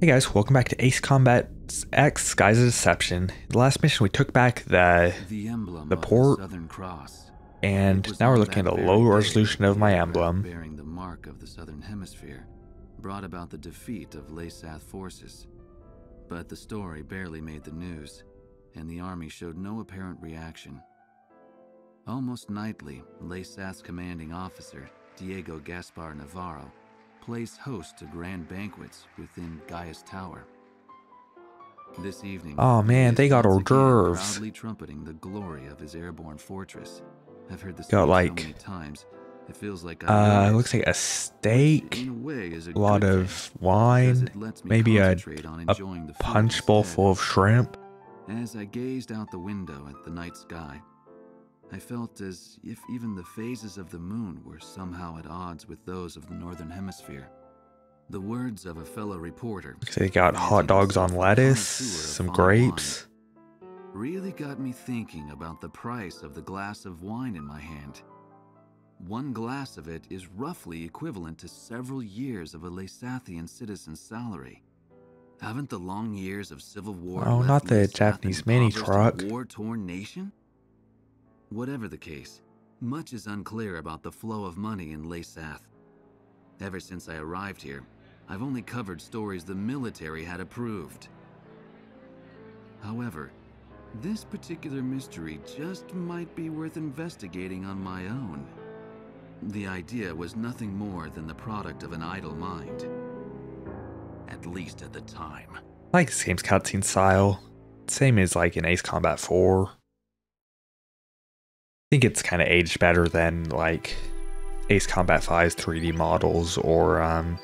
Hey guys, welcome back to Ace Combat X Skies of Deception. The last mission we took back the The emblem The port, the Southern Cross. and now we're looking at a low resolution of my emblem. Bearing the mark of the Southern Hemisphere brought about the defeat of Leasath forces. But the story barely made the news, and the army showed no apparent reaction. Almost nightly, Leasath's commanding officer, Diego Gaspar Navarro, plays host to grand banquets within Gaius Tower. This evening, Oh, man, they got hors d'oeuvres. Proudly trumpeting the glory of his airborne fortress. I've heard this Got, like, so many times. It feels like Uh, it looks like a steak, a way is a, lot of wine, it lets me maybe a, a punch bowl full of shrimp. As I gazed out the window at the night sky, I felt as if even the phases of the moon were somehow at odds with those of the northern hemisphere. The words of a fellow reporter, they got hot dogs on himself a connoisseur lettuce, some grapes. wine, really got me thinking about the price of the glass of wine in my hand. One glass of it is roughly equivalent to several years of a Leasathian citizen's salary. Haven't the long years of civil war Oh, not the Japanese mini truck. war-torn nation? Whatever the case, much is unclear about the flow of money in Leasath. Ever since I arrived here, I've only covered stories the military had approved. However, this particular mystery just might be worth investigating on my own. The idea was nothing more than the product of an idle mind. At least at the time. I like this game's cutscene style. Same as like in Ace Combat 4. I think it's kind of aged better than like Ace Combat 5's 3D models or um,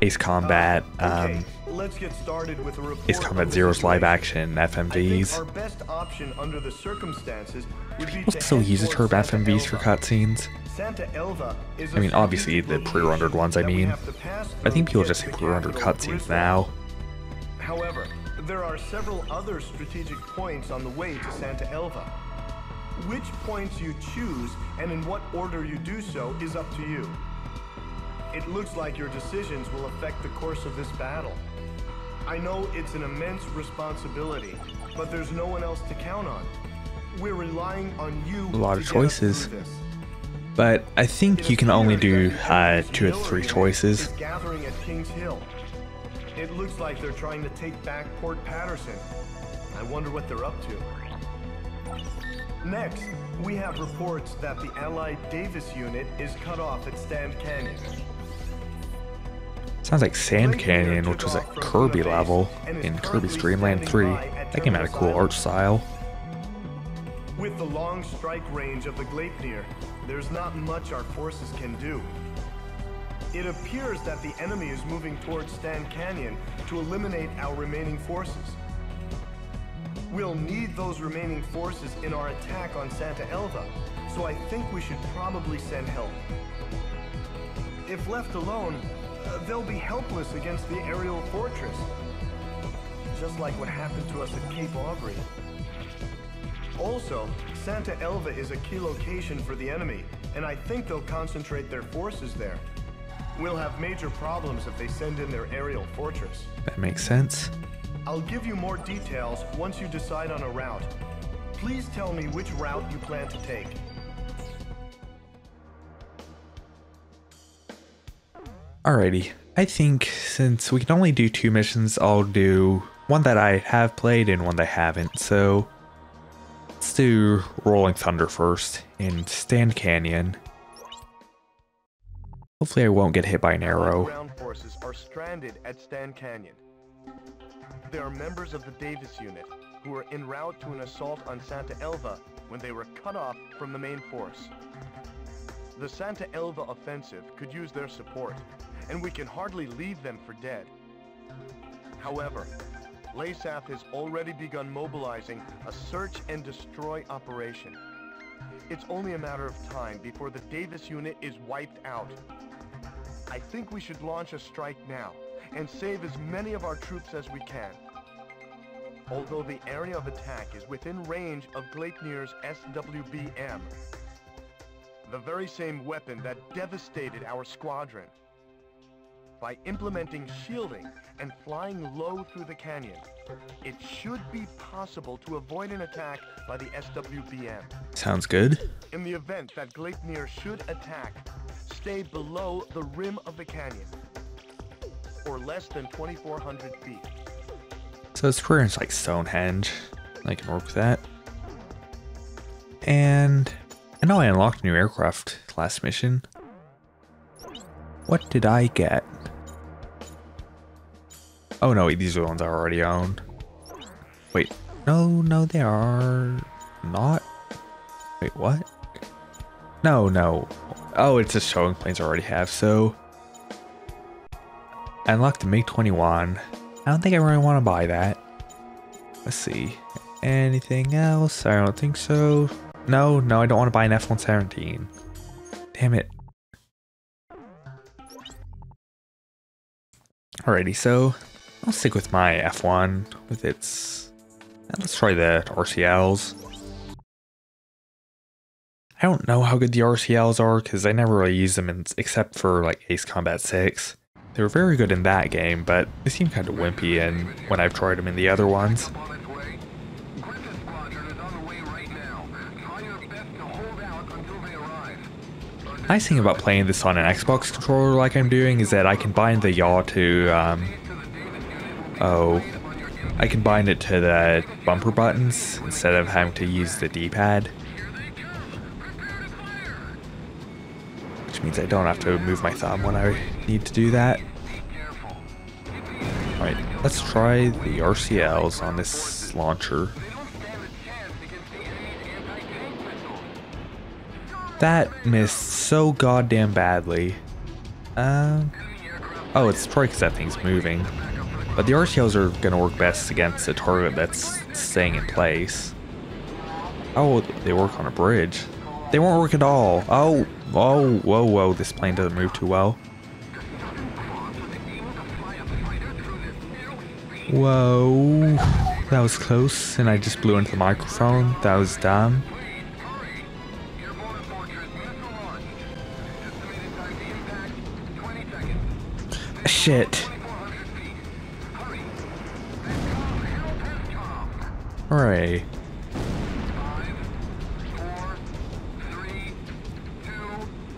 Ace Combat, Okay, um, let's get started with a Ace Combat Zero's live action FMVs. our best option under the circumstances would be People still use the turb FMVs for cutscenes. Santa Elva is I mean, obviously, the pre-rendered ones, I mean. have to pass I think people just say pre-rendered cutscenes now. However, there are several other strategic points on the way to Santa Elva. Which points you choose and in what order you do so is up to you. It looks like your decisions will affect the course of this battle. I know it's an immense responsibility, but there's no one else to count on. We're relying on you. A lot of choices. But I think you can only do uh, two or three choices. gathering at Kings Hill. It looks like they're trying to take back Port Patterson. I wonder what they're up to. Next, we have reports that the Allied Davis unit is cut off at Stand Canyon. Sounds like Sand Canyon, which was at Kirby level in Kirby's Dreamland standing 3. That game had a cool art style. With the long strike range of the Gleipnir, there's not much our forces can do. It appears that the enemy is moving towards Stand Canyon to eliminate our remaining forces. We'll need those remaining forces in our attack on Santa Elva, so I think we should probably send help. If left alone, uh, they'll be helpless against the aerial fortress. Just like what happened to us at Cape Aubrey. Also, Santa Elva is a key location for the enemy, and I think they'll concentrate their forces there. We'll have major problems if they send in their aerial fortress. That makes sense. I'll give you more details once you decide on a route. Please tell me which route you plan to take. Alrighty. I think since we can only do two missions, I'll do one that I have played and one that I haven't. So let's do Rolling Thunder first in Stand Canyon. Hopefully I won't get hit by an arrow. ground forces are stranded at Stand Canyon. They are members of the Davis unit who were en route to an assault on Santa Elva when they were cut off from the main force. The Santa Elva offensive could use their support, and we can hardly leave them for dead. However, Leasath has already begun mobilizing a search and destroy operation. It's only a matter of time before the Davis unit is wiped out. I think we should launch a strike now and save as many of our troops as we can. Although the area of attack is within range of Gleipnir's SWBM, the very same weapon that devastated our squadron. by implementing shielding and flying low through the canyon. It should be possible to avoid an attack by the SWBM. Sounds good. In the event that Gleipnir should attack, stay below the rim of the canyon, or less than 2,400 feet. So it's pretty much like Stonehenge. I can work with that. And I know I unlocked new aircraft last mission. What did I get? Oh no, wait, these are the ones I already own. Wait, no, no, they are not. Wait, what? No, no. Oh, it's just showing planes I already have, so... I unlocked the MiG-21. I don't think I really want to buy that. Let's see. Anything else? I don't think so. No, no, I don't want to buy an F-117. Damn it. Alrighty, so I'll stick with my F1 with its... Let's try the RCLs. I don't know how good the RCLs are because I never really use them in, except for like Ace Combat 6. They were very good in that game, but they seem kind of wimpy and when I've tried them in the other ones. Nice thing about playing this on an Xbox controller like I'm doing is that I can bind the yaw to, um, oh, I can bind it to the bumper buttons instead of having to use the D-pad. Which means I don't have to move my thumb when I need to do that. Alright, let's try the RCLs on this launcher. That missed so goddamn badly. Um, oh, it's probably because that thing's moving. But the RCLs are going to work best against a target that's staying in place. Oh, they work on a bridge. They won't work at all. Oh, oh, whoa, whoa, this plane doesn't move too well. Whoa, that was close, and I just blew into the microphone. That was dumb. Shit. Hooray.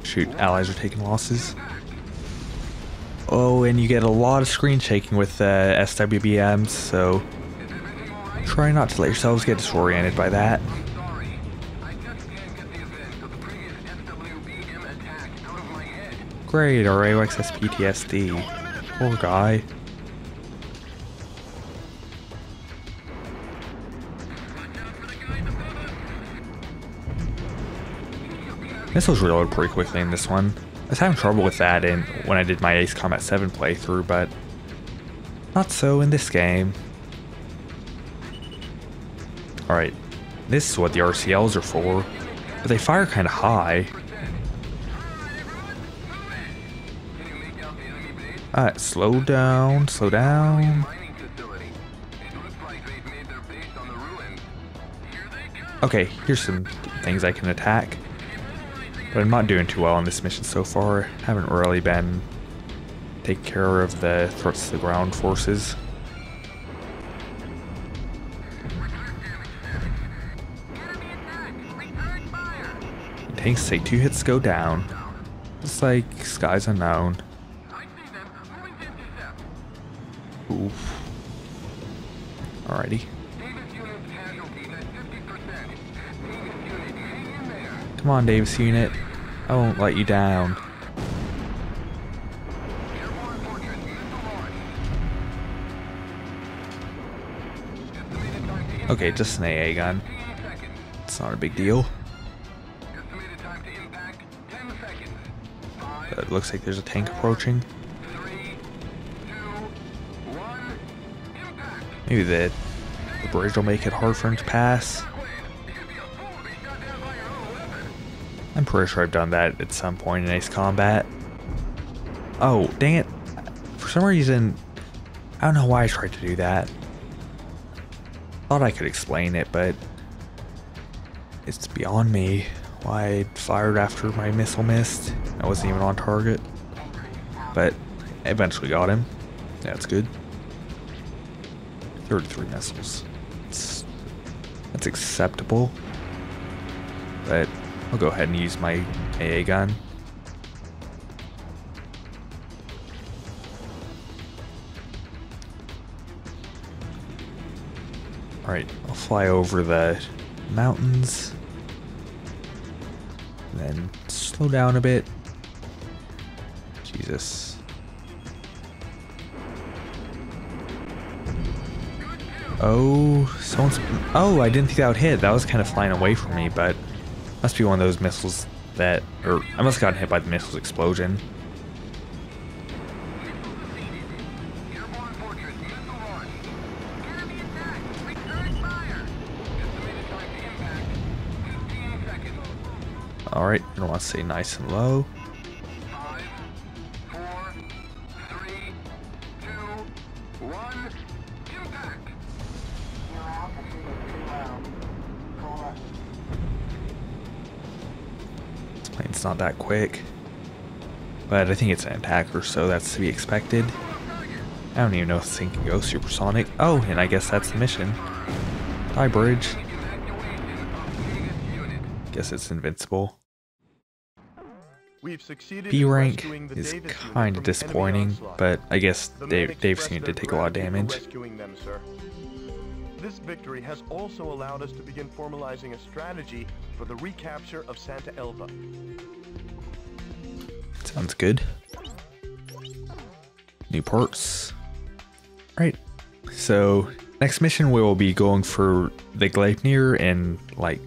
Shoot, allies are taking losses. Oh, and you get a lot of screen shaking with uh, SWBMs, so try not to let yourselves get disoriented by that. Great, our AOX has PTSD. Poor guy. Missiles reload pretty quickly in this one. I was having trouble with that in when I did my Ace Combat 7 playthrough, but not so in this game. Alright, this is what the RCLs are for, but they fire kind of high. Alright, slow down, slow down. Okay, here's some things I can attack. But I'm not doing too well on this mission so far. Haven't really been taking care of the threats to the ground forces. Tanks take two hits go down. It's like skies unknown. Oof. Alrighty. Come on, Davis unit. I won't let you down. Okay, just an AA gun. It's not a big deal. But it looks like there's a tank approaching. Maybe the, the bridge will make it hard for him to pass. I'm pretty sure I've done that at some point in Ace Combat. Oh, dang it. For some reason, I don't know why I tried to do that. Thought I could explain it, but it's beyond me why I fired after my missile missed. I wasn't even on target. But eventually got him. That's good. 33 missiles. It's, that's acceptable. But I'll go ahead and use my AA gun. Alright, I'll fly over the mountains. Then slow down a bit. Jesus. Oh, someone's. Oh, I didn't think that would hit. That was kind of flying away from me, but must be one of those missiles that. Or I must have gotten hit by the missile's explosion. Alright, I want to stay nice and low. It's not that quick. But I think it's an attacker, so that's to be expected. I don't even know if this thing can go supersonic. Oh, and I guess that's the mission. Hi, bridge. Guess it's invincible. B rank is kind of disappointing, but I guess Dave, Dave's did their take a lot of damage. them. This victory has also allowed us to begin formalizing a strategy for the recapture of Santa Elva. Sounds good. New parts. Right. So next mission we will be going for the Gleipnir and like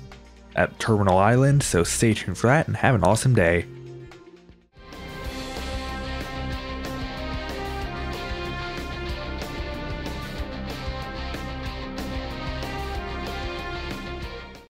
at Terminal Island. So stay tuned for that and have an awesome day.